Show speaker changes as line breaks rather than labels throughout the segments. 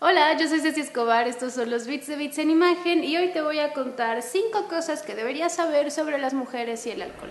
Hola, yo soy Ceci Escobar, estos son los Bits de Bits en Imagen y hoy te voy a contar 5 cosas que deberías saber sobre las mujeres y el alcohol.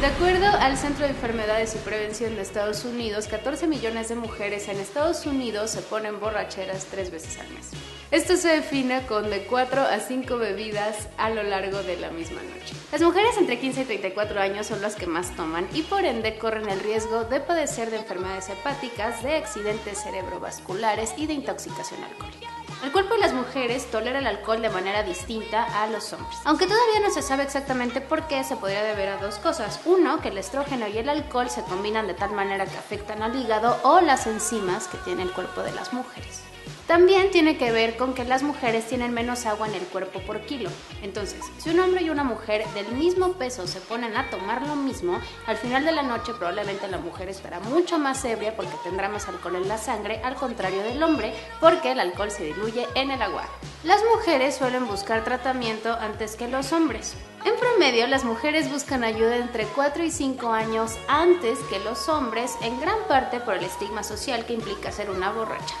De acuerdo al Centro de Enfermedades y Prevención de Estados Unidos, 14 millones de mujeres en Estados Unidos se ponen borracheras tres veces al mes. Esto se define con de 4 a 5 bebidas a lo largo de la misma noche. Las mujeres entre 15 y 34 años son las que más toman y por ende corren el riesgo de padecer de enfermedades hepáticas, de accidentes cerebrovasculares y de intoxicación alcohólica. El cuerpo de las mujeres tolera el alcohol de manera distinta a los hombres. Aunque todavía no se sabe exactamente por qué, se podría deber a dos cosas. Uno, que el estrógeno y el alcohol se combinan de tal manera que afectan al hígado o las enzimas que tiene el cuerpo de las mujeres. También tiene que ver con que las mujeres tienen menos agua en el cuerpo por kilo. Entonces, si un hombre y una mujer del mismo peso se ponen a tomar lo mismo, al final de la noche probablemente la mujer estará mucho más ebria porque tendrá más alcohol en la sangre, al contrario del hombre, porque el alcohol se diluye en el agua. Las mujeres suelen buscar tratamiento antes que los hombres. En promedio, las mujeres buscan ayuda entre 4 y 5 años antes que los hombres, en gran parte por el estigma social que implica ser una borracha.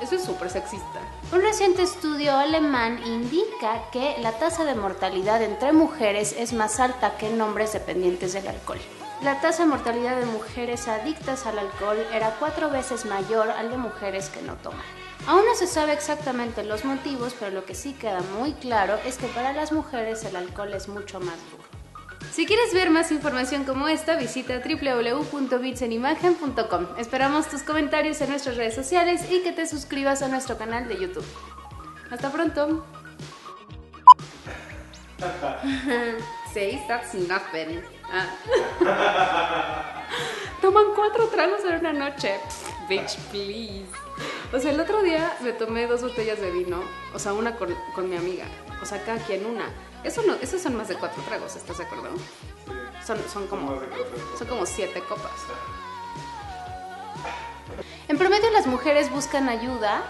Eso es súper sexista. Un reciente estudio alemán indica que la tasa de mortalidad entre mujeres es más alta que en hombres dependientes del alcohol. La tasa de mortalidad de mujeres adictas al alcohol era cuatro veces mayor al de mujeres que no toman. Aún no se sabe exactamente los motivos, pero lo que sí queda muy claro es que para las mujeres el alcohol es mucho más duro. Si quieres ver más información como esta, visita www.bitsenimagen.com. Esperamos tus comentarios en nuestras redes sociales y que te suscribas a nuestro canal de YouTube. Hasta pronto. Say that's nothing. Ah. Toman cuatro tragos en una noche. Bitch, please. O sea, el otro día me tomé dos botellas de vino, o sea, una con, con mi amiga, o sea, cada quien una. Eso no, esos son más de cuatro tragos, ¿estás de acuerdo? Son, son, como, son como siete copas. En promedio las mujeres buscan ayuda.